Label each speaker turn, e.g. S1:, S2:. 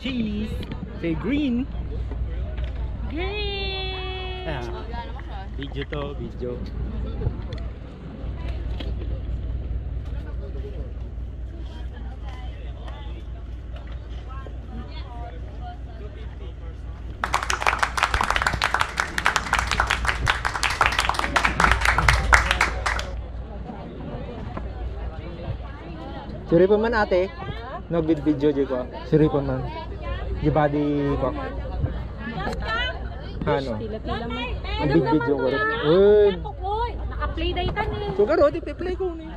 S1: Cheese. Say green.
S2: Green!
S1: Ah, video to, video. Suri pa man ate. No vid video di ko. Suri pa man. Di body ko. Ano?
S2: Tila-tila man.
S1: Ang big video ko.
S2: Uy! Naka-play day ka ni.
S1: So karo di play ko ni.